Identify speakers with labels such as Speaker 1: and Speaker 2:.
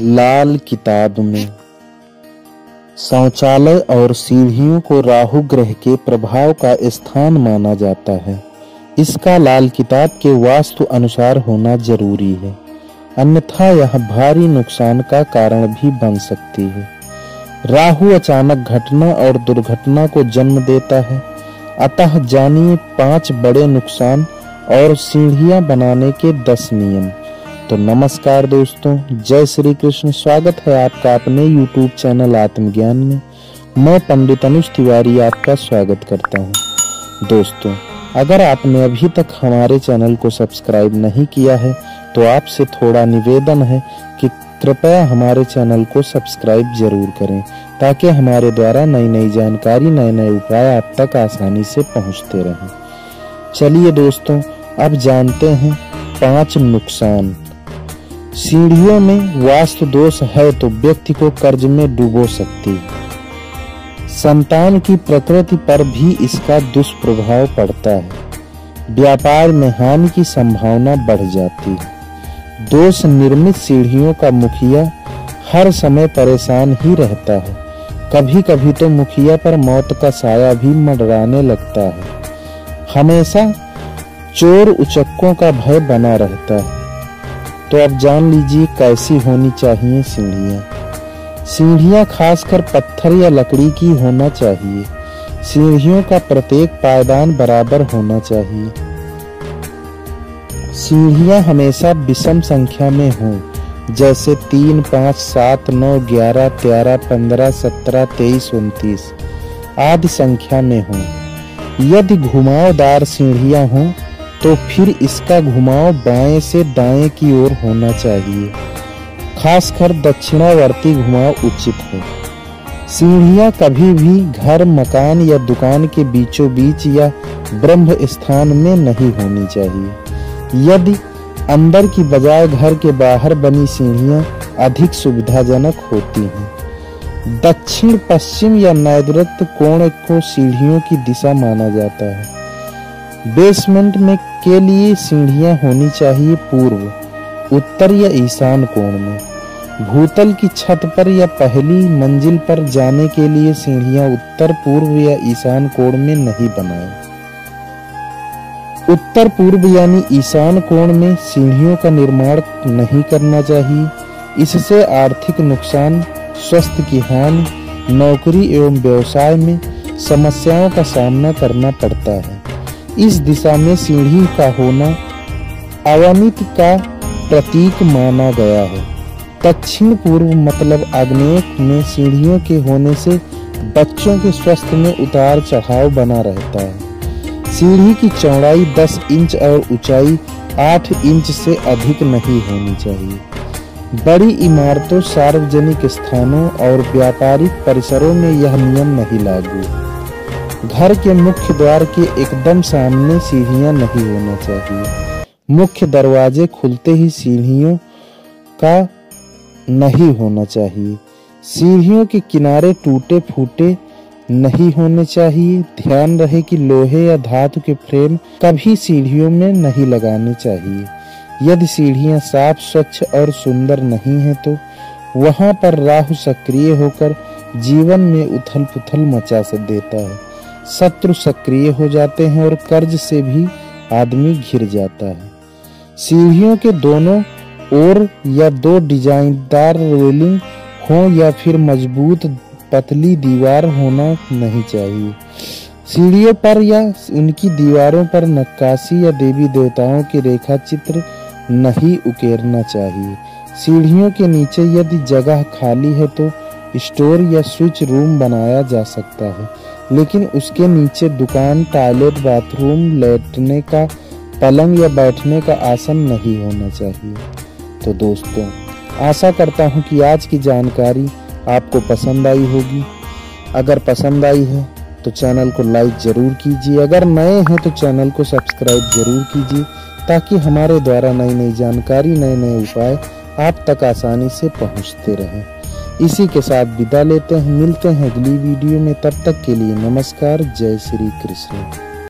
Speaker 1: लाल किताब में, शौचालय और सीढ़ियों को राहु ग्रह के प्रभाव का स्थान माना जाता है। इसका लाल किताब के वास्तु अनुसार होना ज़रूरी है। अन्यथा यह भारी नुकसान का कारण भी बन सकती है। राहु अचानक घटना और दुर्घटना को जन्म देता है। अतः जानिए पाँच बड़े नुकसान और सीढ़ियाँ बनाने के दस नियम। तो नमस्कार दोस्तों, जय श्री कृष्ण। स्वागत है आपका अपने YouTube चैनल आत्मज्ञान में। मैं पंडित अनुज तिवारी आपका स्वागत करता हूँ। दोस्तों, अगर आपने अभी तक हमारे चैनल को सब्सक्राइब नहीं किया है तो आपसे थोड़ा निवेदन है कि कृपया हमारे चैनल को सब्सक्राइब ज़रूर करें, ताकि हमारे द्वारा नई नई जानकारी नए नए उपाय आप तक आसानी से पहुँचते रहें। चलिए दोस्तों, अब जानते हैं पाँच नुकसान। सीढ़ियों में वास्तु दोष है तो व्यक्ति को कर्ज में डुबो सकती संतान की प्रकृति पर भी इसका दुष्प्रभाव पड़ता है। व्यापार में हानि की संभावना बढ़ जाती है। दोष निर्मित सीढ़ियों का मुखिया हर समय परेशान ही रहता है। कभी कभी तो मुखिया पर मौत का साया भी मंडराने लगता है। हमेशा चोर उचक्कों का भय बना रहता है। तो आप जान लीजिए कैसी होनी चाहिए सीढ़ियाँ। सीढ़ियाँ खासकर पत्थर या लकड़ी की होना चाहिए। सीढ़ियों का प्रत्येक पायदान बराबर होना चाहिए। सीढ़ियाँ हमेशा विषम संख्या में हों, जैसे तीन, पाँच, सात, नौ, ग्यारह, तेरह, पंद्रह, सत्रह, तेईस, उनतीस, आदि संख्या में हों। यदि घुमावदार सीढ़ियाँ हों तो फिर इसका घुमाव बाएँ से दाएँ की ओर होना चाहिए। खासकर दक्षिणावर्ती घुमाव उचित है। सीढ़ियाँ कभी भी घर, मकान या दुकान के बीचों बीच या ब्रह्म स्थान में नहीं होनी चाहिए। यदि अंदर की बजाय घर के बाहर बनी सीढ़ियाँ अधिक सुविधाजनक होती हैं। दक्षिण, पश्चिम या नैऋत्य कोण को सीढ़ियों की दिशा माना जाता है। बेसमेंट में के लिए सीढ़ियाँ होनी चाहिए पूर्व, उत्तर या ईशान कोण में। भूतल की छत पर या पहली मंजिल पर जाने के लिए सीढ़ियाँ उत्तर, पूर्व या ईशान कोण में नहीं बनाएँ। उत्तर, पूर्व यानी ईशान कोण में सीढ़ियों का निर्माण नहीं करना चाहिए। इससे आर्थिक नुकसान, स्वास्थ्य की हानि, नौकरी एवं व्यवसाय में समस्याओं का सामना करना पड़ता है। इस दिशा में सीढ़ी का होना अवमित का प्रतीक माना गया है। दक्षिण पूर्व मतलब आग्नेय में सीढ़ियों के होने से बच्चों के स्वास्थ्य में उतार चढ़ाव बना रहता है। सीढ़ी की चौड़ाई 10 इंच और ऊंचाई 8 इंच से अधिक नहीं होनी चाहिए। बड़ी इमारतों, सार्वजनिक स्थानों और व्यापारिक परिसरों में यह नियम नहीं लागू। घर के मुख्य द्वार के एकदम सामने सीढ़ियाँ नहीं होना चाहिए। मुख्य दरवाजे खुलते ही सीढ़ियों का नहीं होना चाहिए। सीढ़ियों के किनारे टूटे फूटे नहीं होने चाहिए। ध्यान रहे कि लोहे या धातु के फ्रेम कभी सीढ़ियों में नहीं लगाने चाहिए। यदि सीढ़ियाँ साफ़, स्वच्छ और सुंदर नहीं है तो वहाँ पर राहु सक्रिय होकर जीवन में उथल पुथल मचा देता है। शत्रु सक्रिय हो जाते हैं और कर्ज से भी आदमी घिर जाता है। सीढ़ियों के दोनों ओर या दो डिजाइनदार रेलिंग हो या फिर मज़बूत पतली दीवार होना नहीं चाहिए। सीढ़ियों पर या उनकी दीवारों पर नक्काशी या देवी देवताओं के रेखा चित्र नहीं उकेरना चाहिए। सीढ़ियों के नीचे यदि जगह खाली है तो स्टोर या स्विच रूम बनाया जा सकता है, लेकिन उसके नीचे दुकान, टॉयलेट, बाथरूम, लेटने का, पलंग या बैठने का आसन नहीं होना चाहिए। तो दोस्तों, आशा करता हूँ कि आज की जानकारी आपको पसंद आई होगी। अगर पसंद आई है तो चैनल को लाइक ज़रूर कीजिए। अगर नए हैं तो चैनल को सब्सक्राइब ज़रूर कीजिए, ताकि हमारे द्वारा नई नई जानकारी नए नए उपाय आप तक आसानी से पहुँचते रहें। इसी के साथ विदा लेते हैं, मिलते हैं अगली वीडियो में, तब तक के लिए नमस्कार, जय श्री कृष्ण।